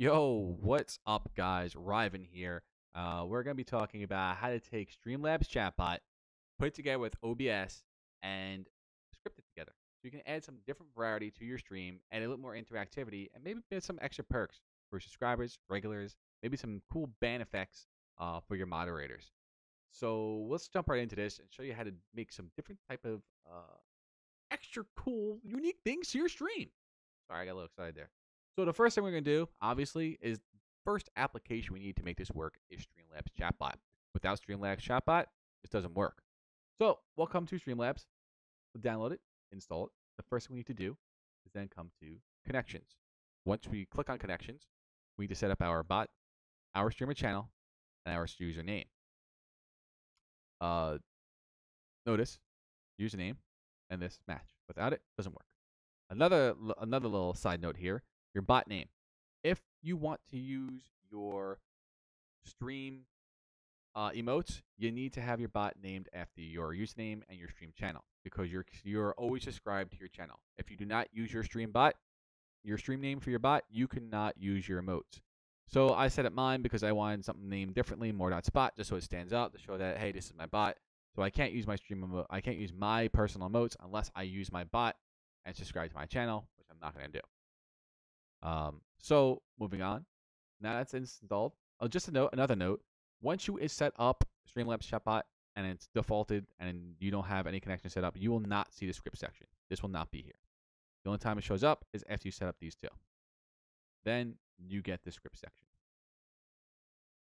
Yo, what's up, guys? Riven here. Uh, we're going to be talking about how to take Streamlabs chatbot, put it together with OBS, and script it together. So you can add some different variety to your stream, add a little more interactivity, and maybe get some extra perks for subscribers, regulars, maybe some cool ban effects uh, for your moderators. So let's jump right into this and show you how to make some different type of uh, extra cool, unique things to your stream. Sorry, I got a little excited there. So the first thing we're going to do, obviously, is first application we need to make this work is Streamlabs Chatbot. Without Streamlabs Chatbot, this doesn't work. So welcome to Streamlabs. We'll download it, install it. The first thing we need to do is then come to connections. Once we click on connections, we need to set up our bot, our streamer channel, and our username. Uh, notice username and this match. Without it, doesn't work. Another another little side note here your bot name. If you want to use your stream uh, emotes, you need to have your bot named after your username and your stream channel because you're you're always subscribed to your channel. If you do not use your stream bot, your stream name for your bot, you cannot use your emotes. So I set up mine because I wanted something named differently, more dot spot, just so it stands out to show that hey, this is my bot. So I can't use my stream emote. I can't use my personal emotes unless I use my bot and subscribe to my channel, which I'm not going to do. Um, so moving on. Now that's installed. Oh, just a note, another note. Once you is set up Streamlabs chatbot and it's defaulted and you don't have any connection set up, you will not see the script section. This will not be here. The only time it shows up is after you set up these two. Then you get the script section.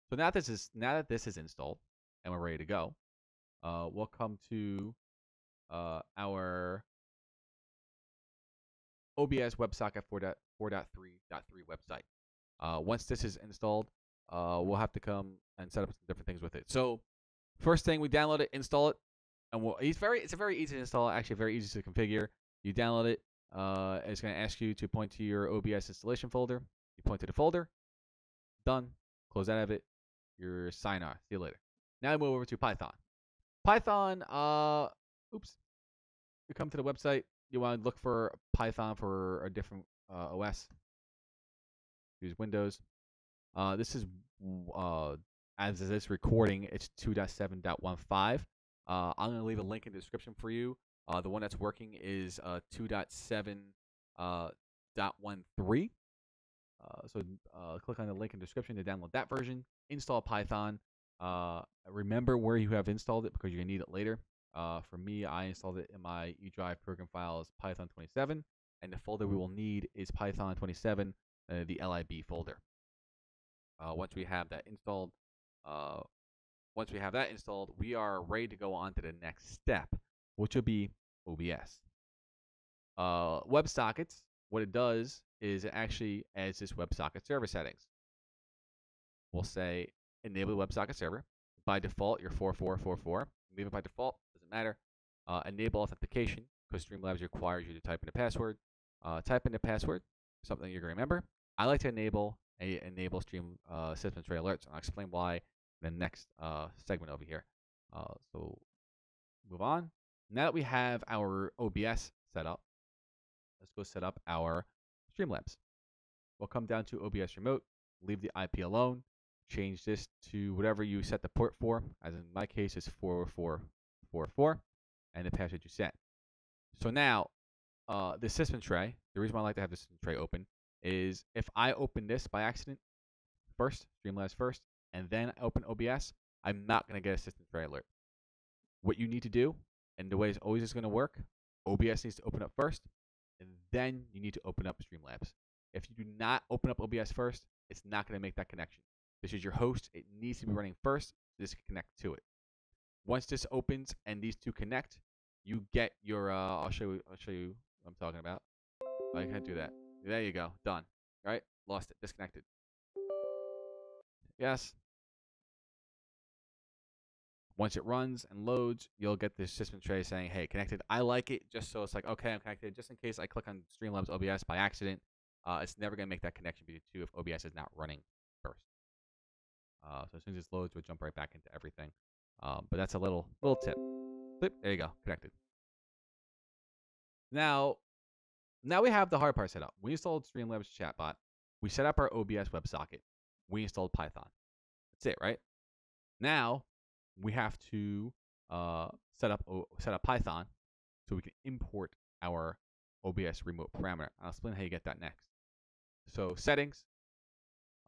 So now this is now that this is installed and we're ready to go, uh, we'll come to uh, our OBS WebSocket 4.3.3 website. Uh, once this is installed, uh, we'll have to come and set up some different things with it. So first thing, we download it, install it, and we'll, it's very it's a very easy to install. Actually, very easy to configure. You download it. Uh, it's going to ask you to point to your OBS installation folder. You point to the folder. Done. Close out of it. Your sign off. See you later. Now we move over to Python. Python. Uh, oops. You come to the website you want to look for Python for a different uh, OS, use Windows. Uh, this is uh, as of this recording, it's 2.7.15. Uh, I'm going to leave a link in the description for you. Uh, the one that's working is uh, 2.7.13. Uh, uh, so uh, click on the link in the description to download that version. Install Python. Uh, remember where you have installed it because you're going to need it later. Uh, for me, I installed it in my eDrive program files Python 27, and the folder we will need is Python 27, uh, the lib folder. Uh, once we have that installed, uh, once we have that installed, we are ready to go on to the next step, which will be OBS. Uh, WebSockets, what it does is it actually adds this WebSocket server settings. We'll say enable the WebSocket server. By default, you're 4444. Leave it by default doesn't matter. Uh, enable authentication because Streamlabs requires you to type in a password. Uh, type in the password, something you're going to remember. I like to enable a enable Stream uh, System Tray alerts, and I'll explain why in the next uh, segment over here. Uh, so move on. Now that we have our OBS set up, let's go set up our Streamlabs. We'll come down to OBS Remote, leave the IP alone, change this to whatever you set the port for. As in my case, it's 404 four, four, and the password you set. So now, uh, the system tray, the reason why I like to have the system tray open is if I open this by accident first, Streamlabs first, and then open OBS, I'm not going to get a system tray alert. What you need to do, and the way it's always is going to work, OBS needs to open up first, and then you need to open up Streamlabs. If you do not open up OBS first, it's not going to make that connection. This is your host. It needs to be running first. So this can connect to it. Once this opens and these two connect, you get your. Uh, I'll show you. I'll show you I'm talking about. I can't do that. There you go. Done. Right? Lost it. Disconnected. Yes. Once it runs and loads, you'll get this system tray saying, "Hey, connected." I like it just so it's like, okay, I'm connected. Just in case I click on Streamlabs OBS by accident, uh, it's never gonna make that connection between the two if OBS is not running first. Uh, so as soon as it loads, we'll jump right back into everything. Um, but that's a little little tip. Flip, there you go, connected. Now, now we have the hard part set up. We installed Streamlabs chatbot. we set up our OBS WebSocket. We installed Python. That's it, right? Now we have to uh, set up set up Python so we can import our OBS remote parameter. I'll explain how you get that next. So settings,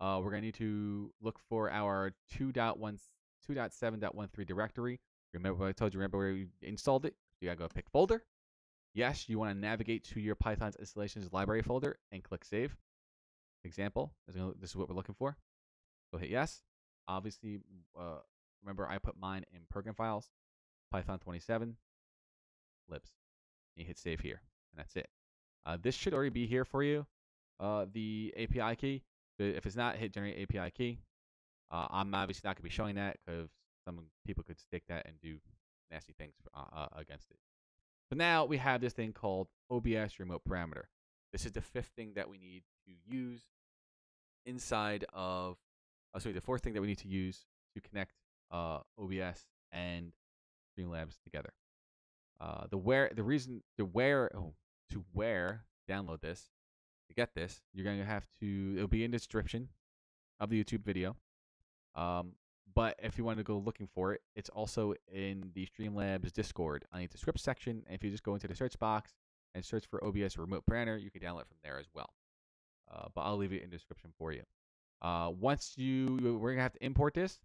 uh, we're going to need to look for our 2.7.13 directory. Remember what I told you, remember where you installed it? You got to go pick folder. Yes, you want to navigate to your Python's installations library folder and click save. Example, this is what we're looking for. Go hit yes. Obviously, uh, remember I put mine in Perkin files, Python 27, libs. You hit save here, and that's it. Uh, this should already be here for you. Uh, the API key. If it's not, hit generate API key. Uh, I'm obviously not going to be showing that because some people could stick that and do nasty things uh, uh, against it. So now we have this thing called OBS remote parameter. This is the fifth thing that we need to use inside of, oh, sorry, the fourth thing that we need to use to connect uh, OBS and Streamlabs together. Uh, the where, the reason, the where, oh, to where download this, to get this, you're going to have to, it'll be in the description of the YouTube video. Um, but if you want to go looking for it, it's also in the Streamlabs Discord on the script section. And if you just go into the search box and search for OBS Remote Parameter, you can download it from there as well. Uh, but I'll leave it in the description for you. Uh, once you, we're gonna have to import this.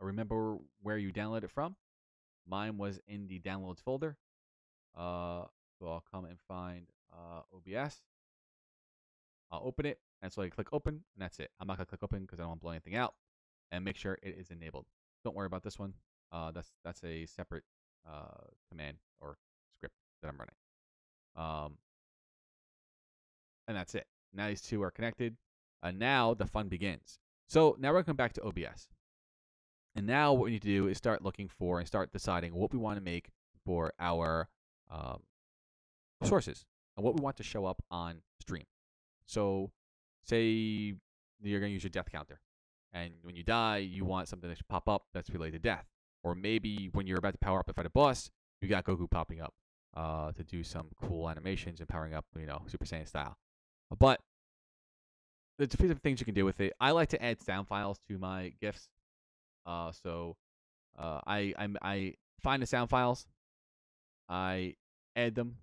Remember where you download it from. Mine was in the downloads folder. Uh, so I'll come and find uh, OBS. I'll open it, and so I click open, and that's it. I'm not gonna click open because I don't want to blow anything out, and make sure it is enabled. Don't worry about this one. Uh, that's that's a separate uh, command or script that I'm running. Um, and that's it. Now these two are connected. And now the fun begins. So now we're going back to OBS. And now what we need to do is start looking for and start deciding what we want to make for our um, sources and what we want to show up on stream. So say you're going to use your death counter. And when you die, you want something to pop up that's related to death. Or maybe when you're about to power up and fight a boss, you got Goku popping up uh, to do some cool animations and powering up, you know, Super Saiyan style. But there's a few different things you can do with it. I like to add sound files to my GIFs. Uh, so uh, I, I I find the sound files, I add them,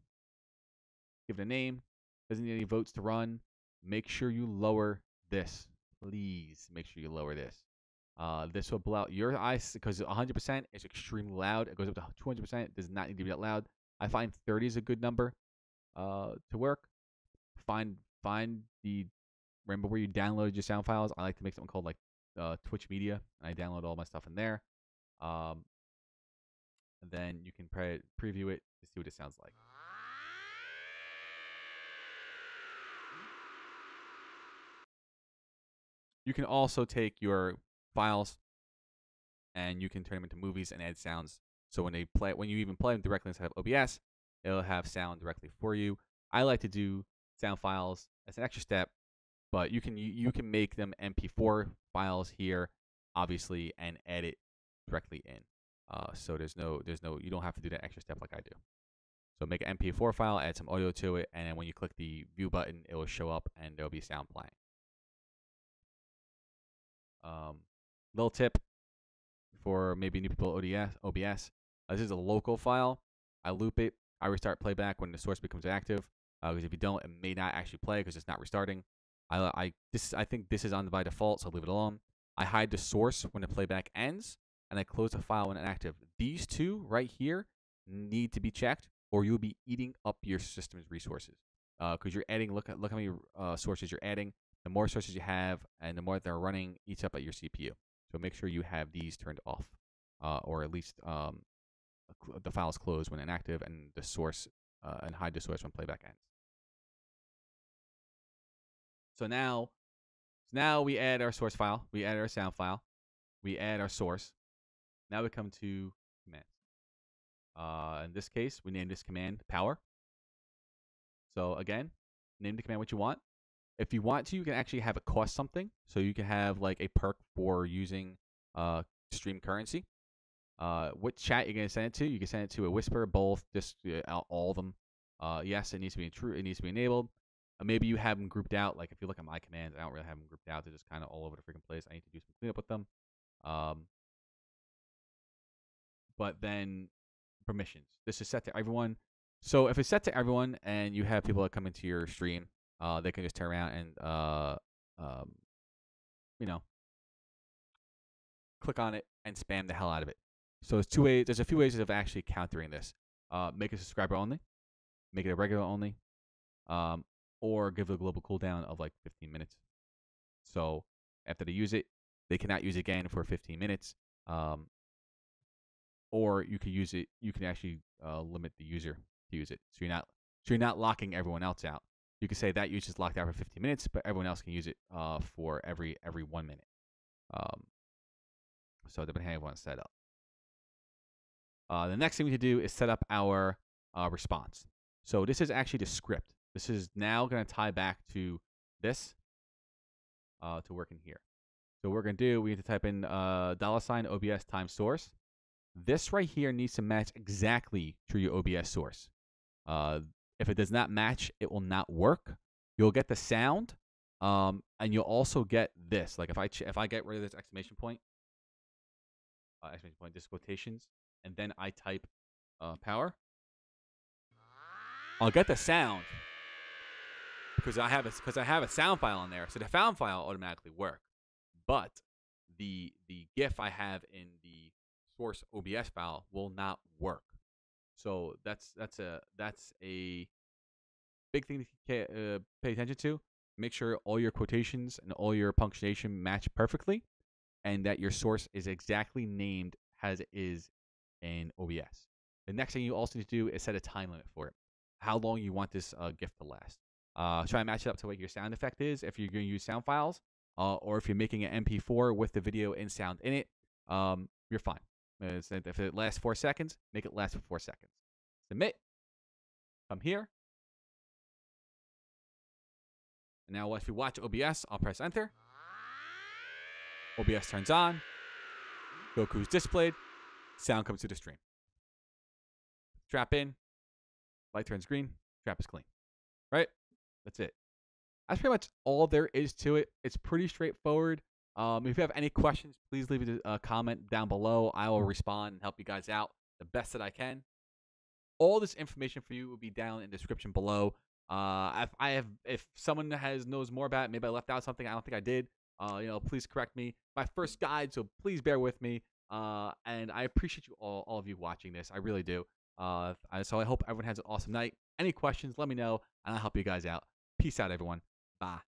give it a name. Doesn't need any votes to run. Make sure you lower this, please. Make sure you lower this. Uh, this will blow out your eyes because 100% is extremely loud. It goes up to 200%. It does not need to be that loud. I find 30 is a good number uh, to work. Find find the remember where you downloaded your sound files. I like to make something called like uh, Twitch Media, and I download all my stuff in there. Um, and then you can pre- preview it to see what it sounds like. You can also take your files and you can turn them into movies and add sounds. So when they play, when you even play them directly inside of OBS, it'll have sound directly for you. I like to do sound files as an extra step, but you can you, can make them MP4 files here, obviously, and edit directly in. Uh, so there's no there's no you don't have to do that extra step like I do. So make an MP4 file, add some audio to it, and then when you click the view button, it will show up and there'll be sound playing. Um, little tip for maybe new people ODS OBS. Uh, this is a local file. I loop it. I restart playback when the source becomes active. Because uh, if you don't, it may not actually play because it's not restarting. I, I this I think this is on by default, so leave it alone. I hide the source when the playback ends, and I close the file when it's active. These two right here need to be checked, or you'll be eating up your system's resources. Because uh, you're adding, look at look how many uh, sources you're adding. The more sources you have, and the more they're running, eats up at your CPU. So make sure you have these turned off, uh, or at least um, the file is closed when inactive, and the source uh, and hide the source when playback ends. So now, now we add our source file, we add our sound file, we add our source. Now we come to commands. Uh, in this case, we name this command power. So again, name the command what you want. If you want to, you can actually have it cost something. So you can have like a perk for using uh, stream currency. Uh, what chat you're gonna send it to? You can send it to a whisper, both, just uh, all of them. Uh, yes, it needs to be true. It needs to be enabled. Uh, maybe you have them grouped out. Like if you look at my commands, I don't really have them grouped out. They're just kind of all over the freaking place. I need to do some cleanup with them. Um, but then permissions. This is set to everyone. So if it's set to everyone and you have people that come into your stream, uh, they can just turn around and uh, um, you know, click on it and spam the hell out of it. So there's two ways. There's a few ways of actually countering this. Uh, make it subscriber only, make it a regular only, um, or give it a global cooldown of like 15 minutes. So after they use it, they cannot use it again for 15 minutes. Um, or you can use it. You can actually uh, limit the user to use it. So you're not so you're not locking everyone else out. You can say that user is locked out for 15 minutes, but everyone else can use it uh, for every every one minute. Um, so depending on how you want to set up. Uh, the next thing we need to do is set up our uh, response. So this is actually the script. This is now going to tie back to this uh, to work in here. So what we're going to do, we need to type in uh, dollar sign OBS timed source. This right here needs to match exactly to your OBS source. If it does not match, it will not work. You'll get the sound, um, and you'll also get this. Like if I if I get rid of this exclamation point, uh, exclamation point, this quotations, and then I type uh, power, I'll get the sound because I have a because I have a sound file in there, so the sound file automatically work. But the the GIF I have in the source OBS file will not work. So that's that's a that's a big thing to uh, pay attention to. Make sure all your quotations and all your punctuation match perfectly, and that your source is exactly named as it is in OBS. The next thing you also need to do is set a time limit for it. How long you want this uh, to last. Uh, try and match it up to what your sound effect is if you're going to use sound files, uh, or if you're making an MP4 with the video and sound in it, um, you're fine. If it lasts four seconds, make it last for four seconds. Submit. Come here. And now if you watch OBS, I'll press enter. OBS turns on. Goku's displayed. Sound comes to the stream. Trap in. Light turns green. Trap is clean. Right? That's it. That's pretty much all there is to it. It's pretty straightforward. Um, if you have any questions, please leave a comment down below. I will respond and help you guys out the best that I can. All this information for you will be down in the description below. Uh, if I have, if someone has knows more about it, maybe I left out something. I don't think I did. Uh, you know, please correct me. My first guide, so please bear with me. Uh, and I appreciate you all, all of you watching this. I really do. Uh, so I hope everyone has an awesome night. Any questions, let me know, and I'll help you guys out. Peace out, everyone. Bye.